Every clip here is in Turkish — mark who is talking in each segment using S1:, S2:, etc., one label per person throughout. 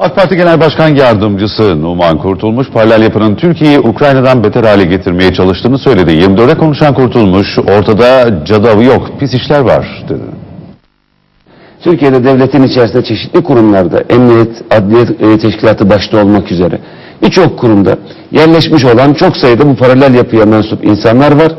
S1: AK Parti Genel Başkan Yardımcısı Numan Kurtulmuş, paralel yapının Türkiye'yi Ukrayna'dan beter hale getirmeye çalıştığını söyledi. 24'e konuşan Kurtulmuş, ortada cadavı yok, pis işler var dedi.
S2: Türkiye'de devletin içerisinde çeşitli kurumlarda, emniyet, adliye e, teşkilatı başta olmak üzere birçok kurumda yerleşmiş olan çok sayıda bu paralel yapıya mensup insanlar var.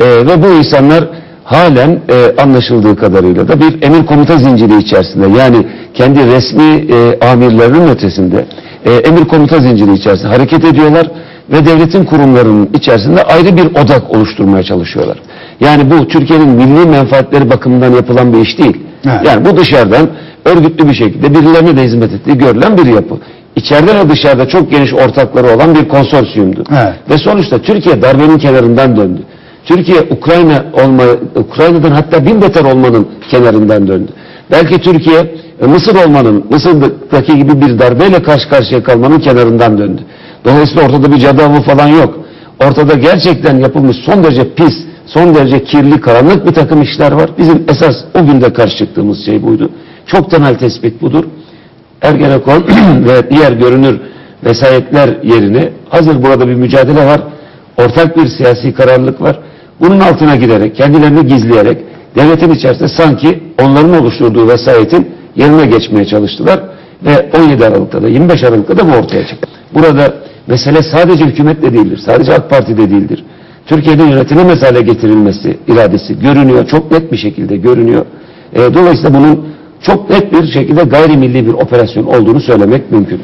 S2: E, ve bu insanlar halen e, anlaşıldığı kadarıyla da bir emir komuta zinciri içerisinde yani kendi resmi e, amirlerinin ötesinde e, emir komuta zinciri içerisinde hareket ediyorlar ve devletin kurumlarının içerisinde ayrı bir odak oluşturmaya çalışıyorlar. Yani bu Türkiye'nin milli menfaatleri bakımından yapılan bir iş değil.
S3: Evet.
S2: Yani bu dışarıdan örgütlü bir şekilde birilerine de hizmet ettiği görülen bir yapı. İçeride ve dışarıda çok geniş ortakları olan bir konsorsiyumdu.
S3: Evet.
S2: Ve sonuçta Türkiye darbenin kenarından döndü. Türkiye Ukrayna olma, Ukrayna'dan hatta bin beter olmanın kenarından döndü. Belki Türkiye Mısır olmanın, Mısır'daki gibi bir darbeyle karşı karşıya kalmanın kenarından döndü. Dolayısıyla ortada bir cadı avı falan yok. Ortada gerçekten yapılmış son derece pis, son derece kirli, karanlık bir takım işler var. Bizim esas o günde karşı çıktığımız şey buydu. Çok temel tespit budur. Ergenekon ve diğer görünür vesayetler yerine hazır burada bir mücadele var. Ortak bir siyasi kararlılık var. Bunun altına giderek, kendilerini gizleyerek devletin içerisinde sanki onların oluşturduğu vesayetin yerine geçmeye çalıştılar. Ve 17 Aralık'ta da 25 Aralık'ta da bu ortaya çıktı. Burada mesele sadece hükümetle değildir. Sadece AK Parti'de değildir. Türkiye'de yönetilemez hale getirilmesi iradesi görünüyor. Çok net bir şekilde görünüyor. E, dolayısıyla bunun çok net bir şekilde gayrimilli bir operasyon olduğunu söylemek mümkün.